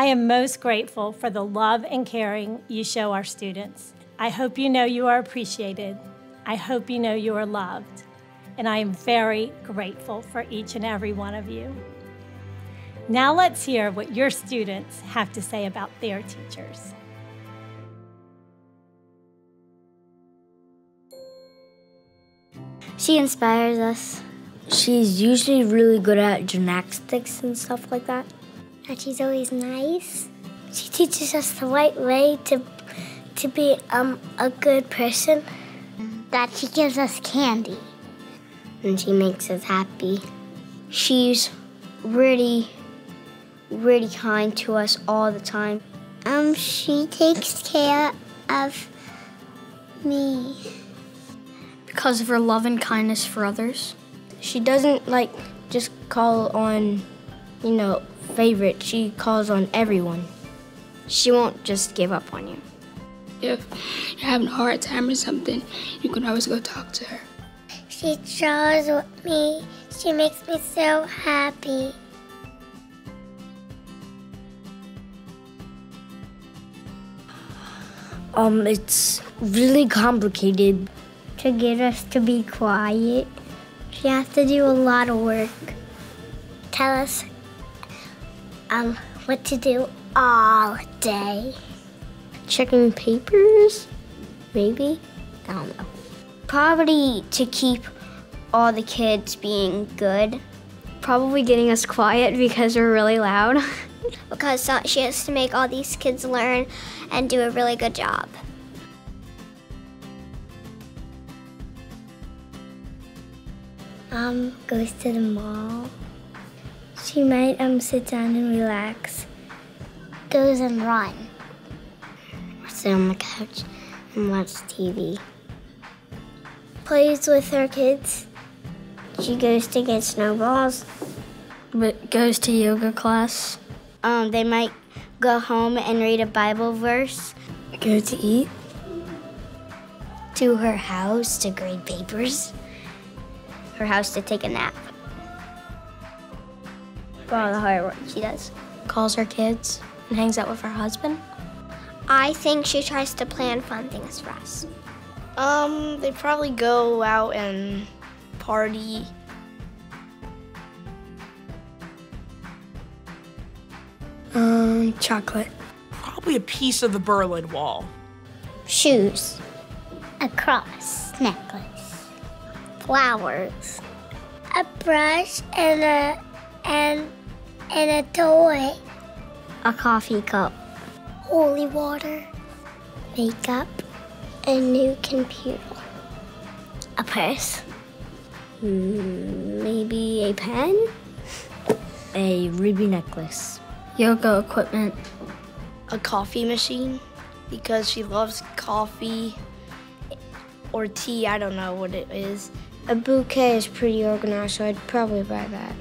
I am most grateful for the love and caring you show our students. I hope you know you are appreciated. I hope you know you are loved. And I am very grateful for each and every one of you. Now let's hear what your students have to say about their teachers. She inspires us. She's usually really good at gymnastics and stuff like that. And she's always nice. She teaches us the right way to to be um, a good person. That she gives us candy. And she makes us happy. She's really, really kind to us all the time. Um, she takes care of me. Because of her love and kindness for others. She doesn't like just call on, you know, favorite. She calls on everyone. She won't just give up on you. If you're having a hard time or something, you can always go talk to her. She draws with me. She makes me so happy. Um, it's really complicated. To get us to be quiet, she has to do a lot of work. Tell us um, what to do all day. Checking papers? Maybe? I don't know. Probably to keep all the kids being good. Probably getting us quiet because we're really loud. because she has to make all these kids learn and do a really good job. Um, goes to the mall. She might um sit down and relax. Goes and run. Sit on the couch and watch TV. Plays with her kids. She goes to get snowballs. But goes to yoga class. Um, they might go home and read a Bible verse. Go to eat. To her house to grade papers. Her house to take a nap. For all the hard work she does. Calls her kids and hangs out with her husband. I think she tries to plan fun things for us. Um, they probably go out and party. Um, chocolate. Probably a piece of the Berlin Wall. Shoes. A cross necklace. Flowers. A brush and a and and a toy. A coffee cup. Holy water. Makeup. A new computer. A purse. Mm, maybe a pen. A ruby necklace. Yoga equipment. A coffee machine because she loves coffee or tea. I don't know what it is. A bouquet is pretty organized, so I'd probably buy that.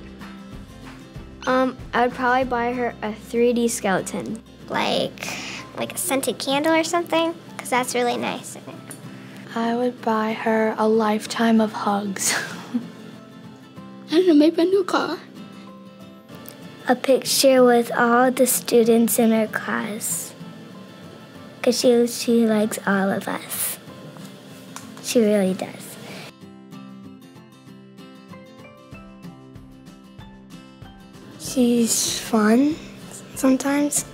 Um, I would probably buy her a 3D skeleton. Like, like a scented candle or something, because that's really nice. I would buy her a lifetime of hugs. I don't know, maybe a new car. A picture with all the students in her class. Because she, she likes all of us. She really does. She's fun sometimes.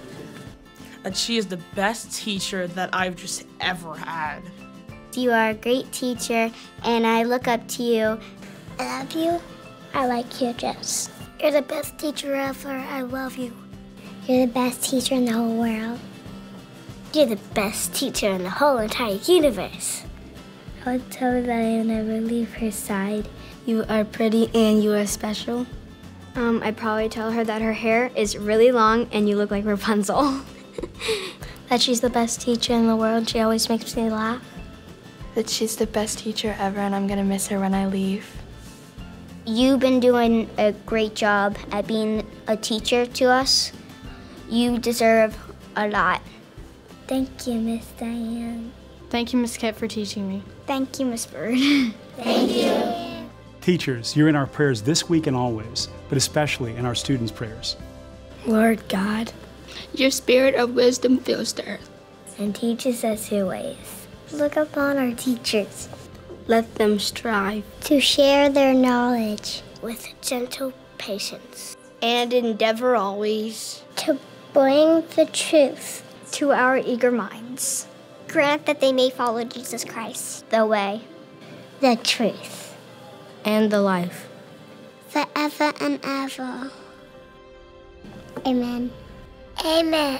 And she is the best teacher that I've just ever had. You are a great teacher, and I look up to you. I love you. I like you, Jess. You're the best teacher ever. I love you. You're the best teacher in the whole world. You're the best teacher in the whole entire universe. I would tell her that I'll never leave her side. You are pretty and you are special. Um, I'd probably tell her that her hair is really long and you look like Rapunzel. that she's the best teacher in the world. She always makes me laugh. That she's the best teacher ever and I'm gonna miss her when I leave. You've been doing a great job at being a teacher to us. You deserve a lot. Thank you, Miss Diane. Thank you, Miss Kit, for teaching me. Thank you, Miss Bird. Thank you. Teachers, you're in our prayers this week and always, but especially in our students' prayers. Lord God, Your spirit of wisdom fills the earth. And teaches us your ways. Look upon our teachers. Let them strive to share their knowledge with gentle patience. And endeavor always to bring the truth to our eager minds. Grant that they may follow Jesus Christ, the way, the truth, and the life. Forever and ever. Amen. Amen.